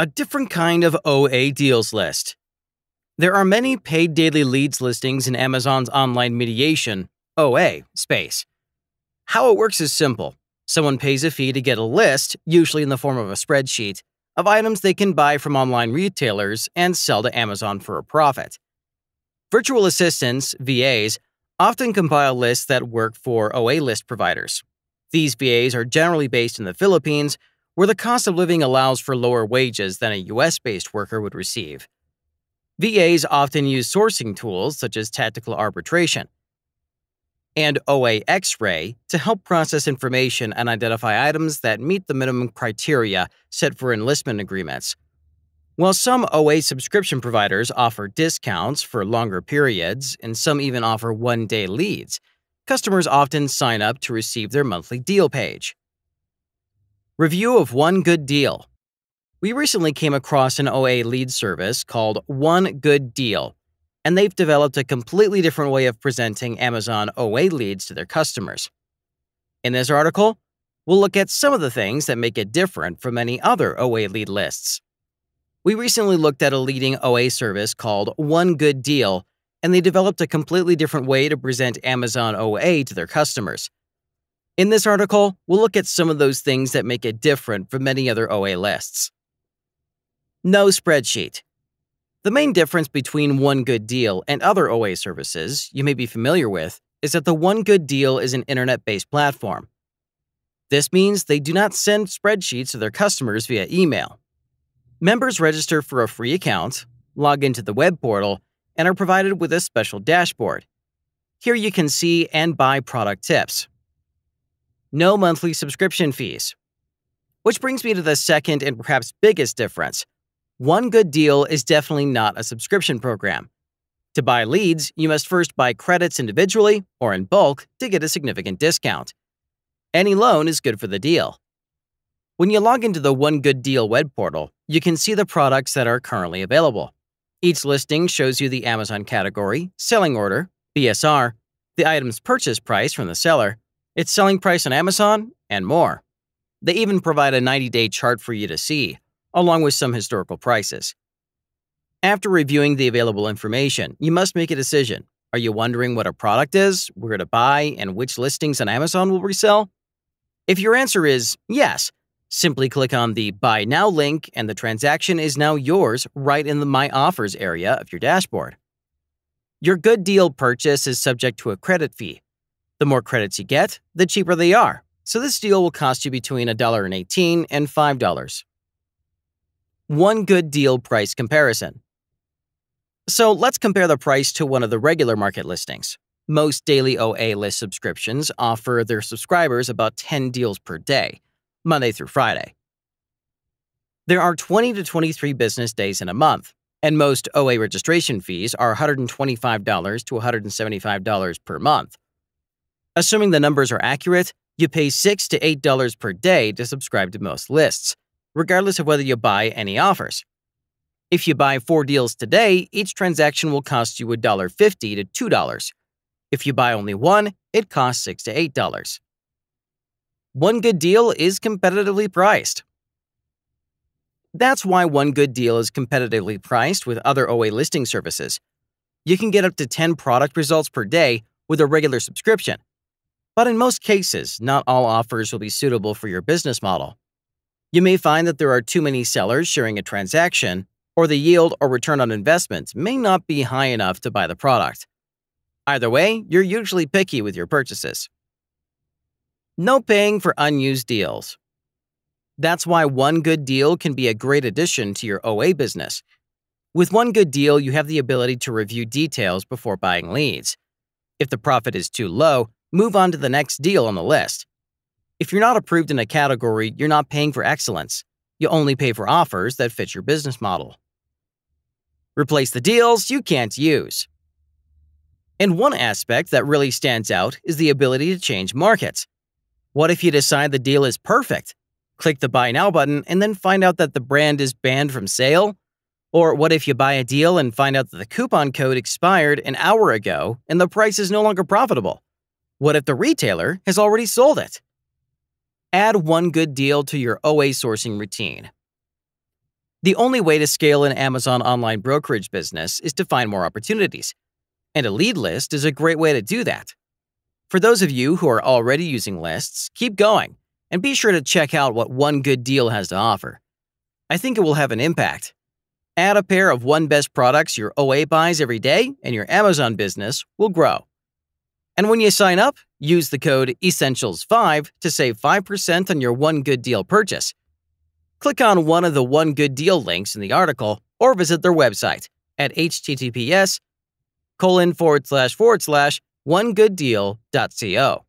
A different kind of OA deals list. There are many paid daily leads listings in Amazon's online mediation, OA, space. How it works is simple. Someone pays a fee to get a list, usually in the form of a spreadsheet, of items they can buy from online retailers and sell to Amazon for a profit. Virtual assistants, VAs, often compile lists that work for OA list providers. These VAs are generally based in the Philippines, where the cost of living allows for lower wages than a US based worker would receive. VAs often use sourcing tools such as tactical arbitration and OA X ray to help process information and identify items that meet the minimum criteria set for enlistment agreements. While some OA subscription providers offer discounts for longer periods and some even offer one day leads, customers often sign up to receive their monthly deal page. Review of One Good Deal We recently came across an OA lead service called One Good Deal and they've developed a completely different way of presenting Amazon OA leads to their customers. In this article, we'll look at some of the things that make it different from any other OA lead lists. We recently looked at a leading OA service called One Good Deal, and they developed a completely different way to present Amazon OA to their customers. In this article, we'll look at some of those things that make it different from many other OA lists. No spreadsheet. The main difference between One Good Deal and other OA services you may be familiar with is that the One Good Deal is an internet based platform. This means they do not send spreadsheets to their customers via email. Members register for a free account, log into the web portal, and are provided with a special dashboard. Here you can see and buy product tips. No monthly subscription fees. Which brings me to the second and perhaps biggest difference one Good Deal is definitely not a subscription program. To buy leads, you must first buy credits individually or in bulk to get a significant discount. Any loan is good for the deal. When you log into the One Good Deal web portal, you can see the products that are currently available. Each listing shows you the Amazon category, selling order, BSR, the item's purchase price from the seller, its selling price on Amazon, and more. They even provide a 90 day chart for you to see, along with some historical prices. After reviewing the available information, you must make a decision. Are you wondering what a product is, where to buy, and which listings on Amazon will resell? If your answer is yes, simply click on the Buy Now link and the transaction is now yours right in the My Offers area of your dashboard. Your good deal purchase is subject to a credit fee. The more credits you get, the cheaper they are, so this deal will cost you between $1.18 and $5. One good deal price comparison. So let's compare the price to one of the regular market listings. Most daily OA list subscriptions offer their subscribers about 10 deals per day, Monday through Friday. There are 20 to 23 business days in a month, and most OA registration fees are $125 to $175 per month. Assuming the numbers are accurate, you pay $6 to $8 per day to subscribe to most lists, regardless of whether you buy any offers. If you buy four deals today, each transaction will cost you $1.50 to $2. If you buy only one, it costs 6 to $8. One good deal is competitively priced. That's why One Good Deal is competitively priced with other OA listing services. You can get up to 10 product results per day with a regular subscription. But in most cases, not all offers will be suitable for your business model. You may find that there are too many sellers sharing a transaction, or the yield or return on investment may not be high enough to buy the product. Either way, you're usually picky with your purchases. No paying for unused deals. That's why One Good Deal can be a great addition to your OA business. With One Good Deal, you have the ability to review details before buying leads. If the profit is too low, move on to the next deal on the list. If you're not approved in a category, you're not paying for excellence. You only pay for offers that fit your business model. Replace the deals you can't use. And one aspect that really stands out is the ability to change markets. What if you decide the deal is perfect? Click the Buy Now button and then find out that the brand is banned from sale? Or what if you buy a deal and find out that the coupon code expired an hour ago and the price is no longer profitable? What if the retailer has already sold it? Add one good deal to your OA sourcing routine. The only way to scale an Amazon online brokerage business is to find more opportunities. And a lead list is a great way to do that. For those of you who are already using lists, keep going and be sure to check out what One Good Deal has to offer. I think it will have an impact. Add a pair of One Best products your OA buys every day, and your Amazon business will grow. And when you sign up, use the code ESSENTIALS5 to save 5% on your One Good Deal purchase. Click on one of the One Good Deal links in the article or visit their website at https colon forward slash forward slash onegooddeal.co.